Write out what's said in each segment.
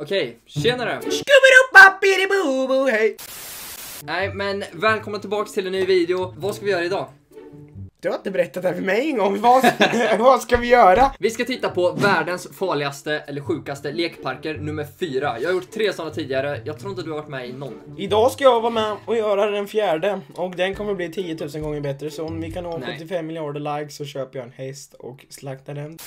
Okej, tjenare! Hej! Nej, men välkomna tillbaks till en ny video. Vad ska vi göra idag? Du har inte berättat det här för mig en gång. Vad, vad ska vi göra? Vi ska titta på världens farligaste eller sjukaste lekparker nummer fyra. Jag har gjort tre sådana tidigare. Jag tror inte du har varit med i någon. Idag ska jag vara med och göra den fjärde och den kommer bli 10 000 gånger bättre så om vi kan nå Nej. 75 miljarder likes så köper jag en häst och slaktar den.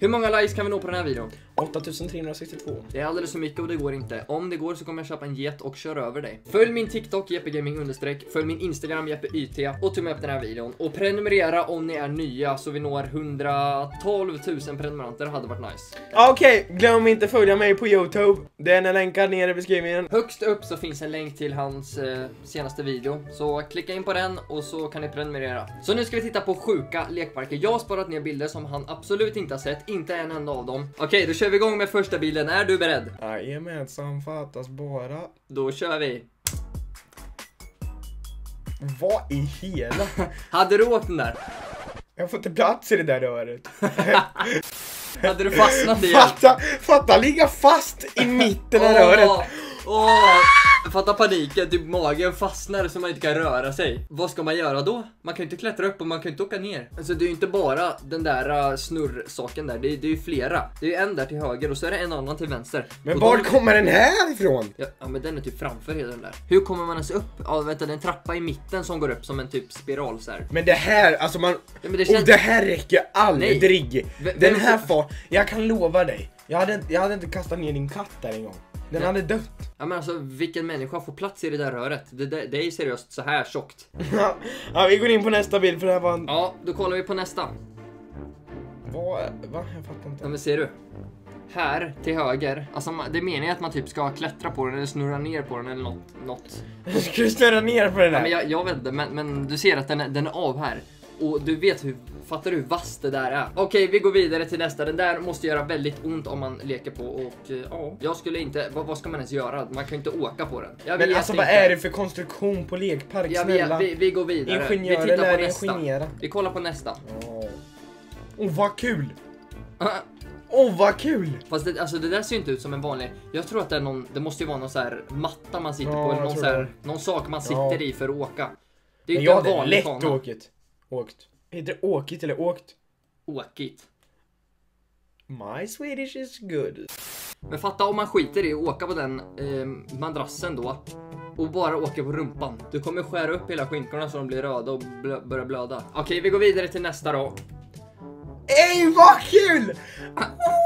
Hur många likes kan vi nå på den här videon? 8362. Det är alldeles för mycket och det går inte. Om det går så kommer jag köpa en get och köra över dig. Följ min TikTok jeppgaming understreck, följ min Instagram jeppeyt och tumma upp den här videon. Och prenumerera om ni är nya så vi når 112 000 prenumeranter hade varit nice. Okej, glöm inte följa mig på Youtube. Den är länkad ner i beskrivningen. Högst upp så finns en länk till hans eh, senaste video. Så klicka in på den och så kan ni prenumerera. Så nu ska vi titta på sjuka lekparker. Jag har sparat ner bilder som han absolut inte har sett, inte en enda av dem. Okej, då kör vi igång med första bilden. Är du beredd? Jajamensan, fattas bara. Då kör vi. Vad i hela? Hade du åkt den där? Jag får inte plats i det där röret. Hade du fastnat i? Fatta, fatta ligga fast i mitten av röret. Åh, åh, fatta paniken, typ magen fastnar så man inte kan röra sig. Vad ska man göra då? Man kan ju inte klättra upp och man kan ju inte åka ner. Alltså det är ju inte bara den där uh, snurrsaken där, det är, det är ju flera. Det är ju en där till höger och så är det en annan till vänster. Men och var de- kommer den här ifrån? Ja, ja men den är typ framför hela den där. Hur kommer man ens upp? Ja vänta, det är en trappa i mitten som går upp som en typ spiral så här. Men det här, alltså man... Ja, men det Och känns... det här räcker aldrig. V- Den här far, jag kan lova dig. Jag hade, jag hade inte kastat ner din katt där en gång. Den hade dött. Ja men alltså vilken människa får plats i det där röret? Det, det, det är ju seriöst så här tjockt. ja, vi går in på nästa bild för det här var en... Ja, då kollar vi på nästa. Vad? Va? Jag fattar inte. Ja men ser du? Här till höger, alltså det är meningen att man typ ska klättra på den eller snurra ner på den eller något. något. Ska du snurra ner på den Ja, där? men jag, jag vet inte, men, men du ser att den är, den är av här. Och du vet hur, fattar du hur vass det där är? Okej, vi går vidare till nästa. Den där måste göra väldigt ont om man leker på och eh, ja, jag skulle inte, vad, vad ska man ens göra? Man kan ju inte åka på den. Jag Men alltså vad inte. är det för konstruktion på lekpark? Ja, vi, Snälla. vi, vi går vidare. vi Ingenjörer tittar lär på nästa. ingenjera. Vi kollar på nästa. Åh, oh, vad kul! Åh, oh, vad kul! Fast det, alltså det där ser ju inte ut som en vanlig. Jag tror att det är någon, det måste ju vara någon så här matta man sitter Ja, på eller jag någon, så här, någon sak man Ja. sitter i för att åka. Det är ju jag inte en vanlig lätt åkt. Åkt. Heter det åkigt eller åkt? Åkigt. My Swedish is good. Men fatta om man skiter i att åka på den eh, madrassen då och bara åker på rumpan. Du kommer skära upp hela skinkorna så de blir röda och blö börjar blöda. Okej, vi går vidare till nästa då. Ey, vad kul!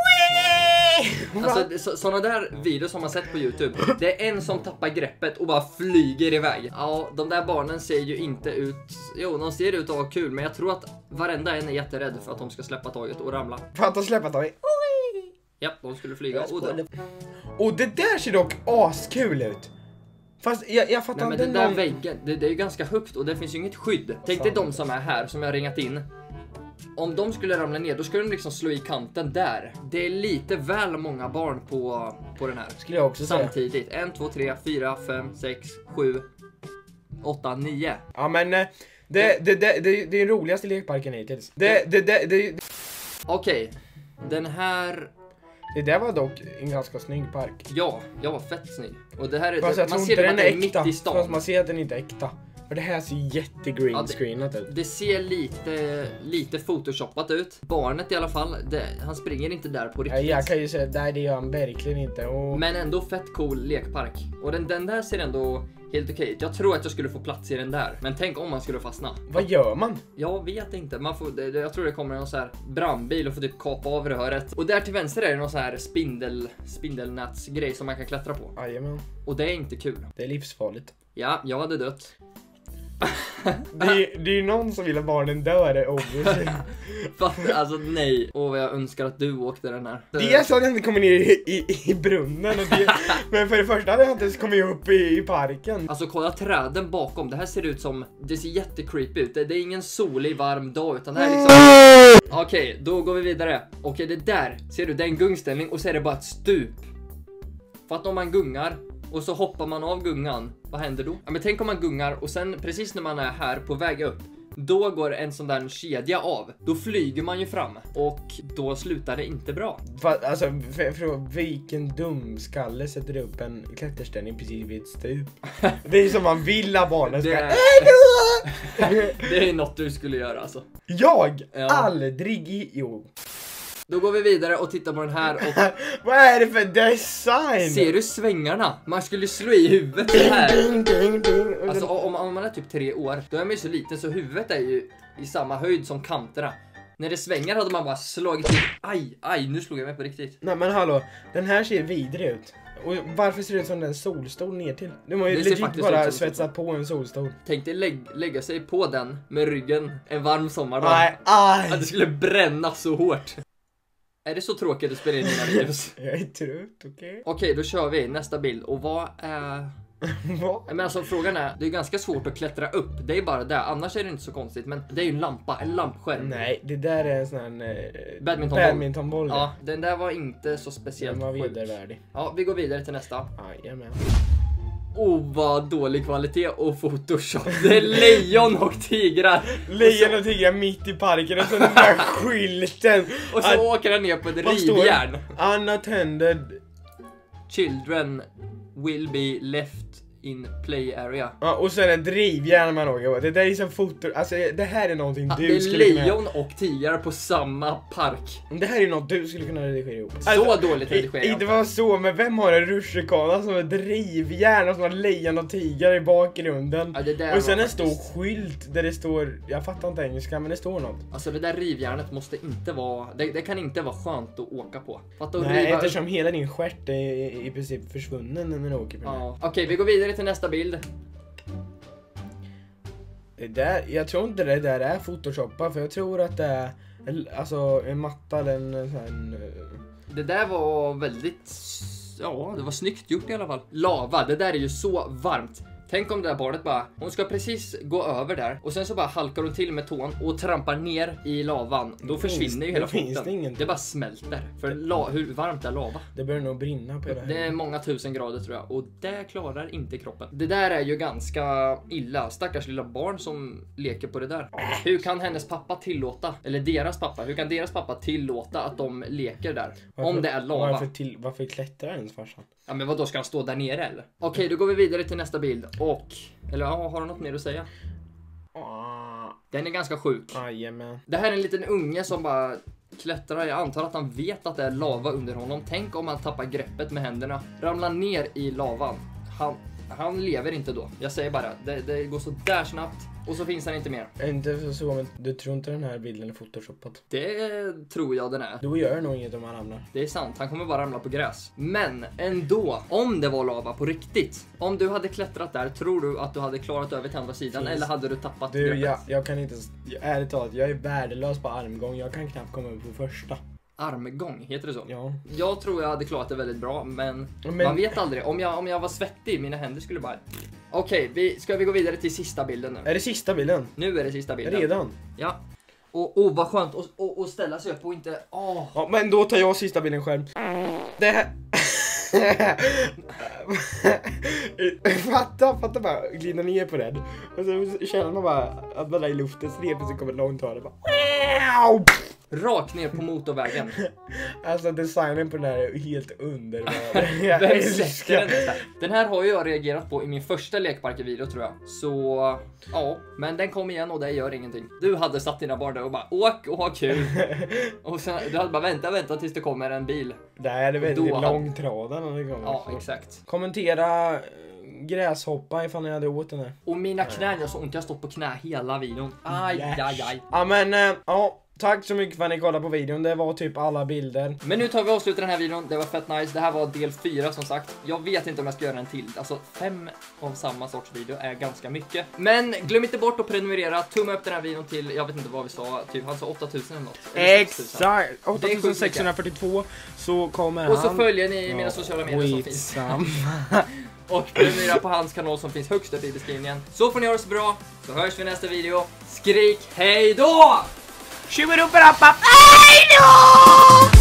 Alltså det- så, såna där videos som man sett på Youtube. Det är en som tappar greppet och bara flyger iväg. Ja, de där barnen ser ju inte ut... Jo, de ser ut att ha kul, men jag tror att varenda en är jätterädd för att de ska släppa taget och ramla. Fatta släppa taget. Ja, de skulle flyga och dö. Och det där ser dock askul ut. Fast jag, jag fattar Nej men den där någon... väggen, det, det är ju ganska högt och det finns ju inget skydd. Tänk dig de som är här, som jag har ringat in. Om de skulle ramla ner, då skulle de liksom slå i kanten där. Det är lite väl många barn på, på den här. Skulle jag också säga. Samtidigt. En, två, tre, fyra, fem, sex, sju, åtta, nio. Ja men eh, det, det, det, det, det är den roligaste lekparken hittills. Det, det, det, det, Okej, den här... det där var dock en ganska snygg park. Ja, jag var fett snygg. Och det här är... Fast jag tror man inte ser det den att är det är mitt äkta. i Fast stan. man ser att den inte är äkta. För det här ser jättegreen Ja, det- screenat ut. Det ser lite, lite photoshoppat ut. Barnet i alla fall, det, han springer inte där på Ja, riktigt. jag kan ju säga att nej, det gör han verkligen inte. Och Men ändå fett cool lekpark. Och den, den där ser ändå helt okej ut. Jag tror att jag skulle få plats i den där. Men tänk om man skulle fastna. vad gör man? Jag vet inte. Man får, jag tror det kommer någon så här brandbil och får typ kapa av röret. Och där till vänster är det någon så här spindel, spindelnätsgrej som man kan klättra på. Jajamän, Och det är inte kul. det är livsfarligt. Ja, jag hade dött. Det är, det är ju någon som vill att barnen dör obviously. Fast, alltså nej. Åh vad jag önskar att du åkte den här. Dels hade jag inte kommit ner i, i, i brunnen, och det, men för det första hade jag inte ens kommit upp i, i parken. Alltså kolla träden bakom, det här ser ut som, det ser jättecreepy ut. Det, det är ingen solig varm dag utan det här är liksom Okej, då går vi vidare. Okej, det där, ser du, det är en gungställning och så är det bara ett stup. För att om man gungar och så hoppar man av gungan, vad händer då? Ja men tänk om man gungar och sen precis när man är här på väg upp, Då går en sån där kedja av. Då flyger man ju fram och då slutar det inte bra. För, alltså, för, för, vilken dumskalle sätter upp en klätterställning precis vid ett stup? Det är som man vill att barnen ska... Det är- Det är något du skulle göra alltså. Jag! Ja. Aldrig. Jo. Då går vi vidare och tittar på den här och Vad är det för design? ser du svängarna? Man skulle slå i huvudet så här. Alltså den- om, om man är typ tre år, då är man ju så liten så huvudet är ju i samma höjd som kanterna. När det svänger hade man bara slagit till. Aj, aj, nu slog jag mig på riktigt. Nej men hallå, den här ser vidrig ut. Och varför ser det ut som en solstol ner till? Du har ju Det legit bara svetsat på en solstol. Tänk dig lägg, lägga sig på den med ryggen en varm sommardag. Nej, Att aj! det skulle bränna så hårt. Är det så tråkigt att spela in dina videos? Jag är trött, okej? Okej, då kör vi nästa bild. Och vad är... Vad? Men alltså frågan är, det är ganska svårt att klättra upp. Det är bara det, annars är det inte så konstigt. Men det är ju en lampa, en lampskärm. Nej, det där är en sån här... Eh, Badmintonboll. badmintonboll. Ja, den där var inte så speciellt Den var sjuk. vedervärdig. Ja, vi går vidare till nästa. Jajamän. Oh, vad dålig kvalitet och photoshop. Det är lejon och tigrar. Lejon och tigrar mitt i parken och så den där skylten. Och så Att- åker han ner på ett rivjärn. Unattended. Children will be left in play area. Ja, och sen ett drivjärn man åker på. Det där är som foto. Alltså det här är någonting Ja, du det är skulle kunna... lejon och tigrar på samma park. Det här är något du skulle kunna redigera ihop. Så dåligt i- redigerat. Inte vara så, men vem har en rutschkana som har drivjärn och som har lejon och tigrar i bakgrunden? Ja, det och sen var en stor faktiskt- skylt där det står, jag fattar inte engelska men det står något. Alltså det där rivjärnet måste inte vara, det, det kan inte vara skönt att åka på. Fatta att Nej, riva eftersom hela din stjärt är i, princip försvunnen när du åker på den. Ja. Okej, vi går vidare till nästa bild. Det där, jag tror inte det där är photoshoppat för jag tror att det är en- alltså en matta eller en sån här, en, eh, Det där var väldigt, ja, det var snyggt gjort i alla fall. Lava, det där är ju så varmt. Tänk om det där barnet bara, hon ska precis gå över där och sen så bara halkar hon till med tån och trampar ner i lavan. Då försvinner finns- ju hela foten. det ingenting. det bara smälter. För la, hur varmt är lava? Det börjar nog brinna på det här. Det är många tusen grader tror jag och det klarar inte kroppen. Det där är ju ganska illa. Stackars lilla barn som leker på det där. Hur kan hennes pappa tillåta, eller deras pappa, hur kan deras pappa tillåta att de leker där? Om det är lava. Varför, till, varför klättrar ens farsan? Ja men vad då ska han stå där nere eller? Okej, då går vi vidare till nästa bild och... Eller ja, har du något mer att säga? Ah, Den är ganska sjuk. Jajamän. Det här är en liten unge som bara klättrar. Jag antar att han vet att det är lava under honom. Tänk om han tappar greppet med händerna, ramlar ner i lavan. Han, han lever inte då. Jag säger bara, det, det går så där snabbt och så finns han inte mer. Inte så, men du tror inte den här bilden är photoshoppad? Det tror jag den är. Då gör det nog inget om han ramlar. Det är sant, han kommer bara ramla på gräs. Men ändå, om det var lava på riktigt. Om du hade klättrat där, tror du att du hade klarat över till andra sidan Finns- eller hade du tappat Du, greppet? jag, jag kan inte, ärligt talat, jag är värdelös på armgång. Jag kan knappt komma upp på första. Armgång, heter det så? Ja. Jag tror jag hade klarat det väldigt bra, men, Men- man vet aldrig. Om jag, om jag var svettig, mina händer skulle bara... Okej, vi, ska vi gå vidare till sista bilden nu? Är det sista bilden? Nu är det sista bilden. Redan? Ja. Och oh, vad skönt att och, och ställa sig upp och inte... Åh. Ja, men då tar jag sista bilden själv. Det här... fatta, fatta bara glida ner på den. Och så känner man bara att man är i luften så helt plötsligt kommer ett långtradare bara... Rakt ner på motorvägen. Alltså designen på den här är helt underbar. Jag Vem älskar- den? Den här har jag reagerat på i min första lekparken-video tror jag. Så ja, men den kom igen och det gör ingenting. Du hade satt dina barn där och bara åk och ha kul. Och sen, du hade bara vänta, vänta tills det kommer en bil. Det här är väldigt hade- långtradaren när det kommer. Ja, exakt. Kommentera gräshoppa ifall ni hade åt den här. Och mina knän gör så ont, jag har stått på knä hela videon. Aj, aj, aj. Ja men, eh, ja. Tack så mycket för att ni kollade på videon. Det var typ alla bilder. Men nu tar vi och avslutar den här videon, det var fett nice. Det här var del 4 som sagt. Jag vet inte om jag ska göra en till. Alltså fem av samma sorts video är ganska mycket. Men glöm inte bort att prenumerera, tumma upp den här videon till, jag vet inte vad vi sa, typ han sa 8000 eller något. Eller 6000. Exakt! Det är sjukt 8642 så kommer Och så han. följer ni mina Ja, sociala medier som finns. Och prenumerera på hans kanal som finns högst upp i beskrivningen. Så får ni ha det så bra, så hörs vi i nästa video. Skrik hej då! Tjubidubbelapapp! Hej då!